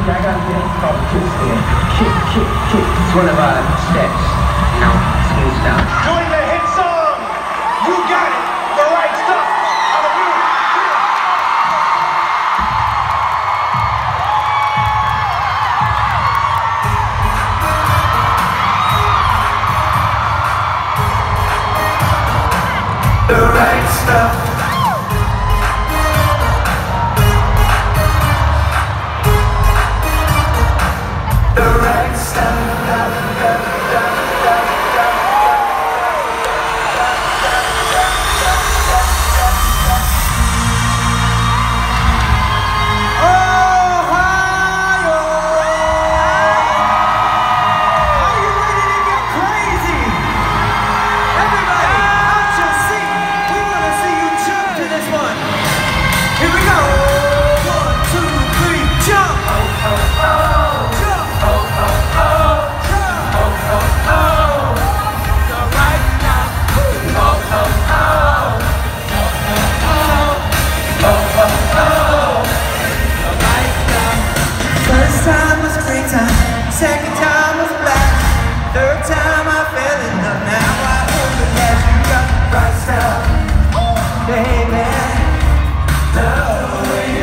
I got a dance called Kick Stand. Kick, kick, kick. It's one of our steps. You know, skin. Doing the hit song. You got it. The right stuff. The right stuff First time was great time. second time was black Third time I fell in love, now I hope that you got the right stuff Baby, love the way you.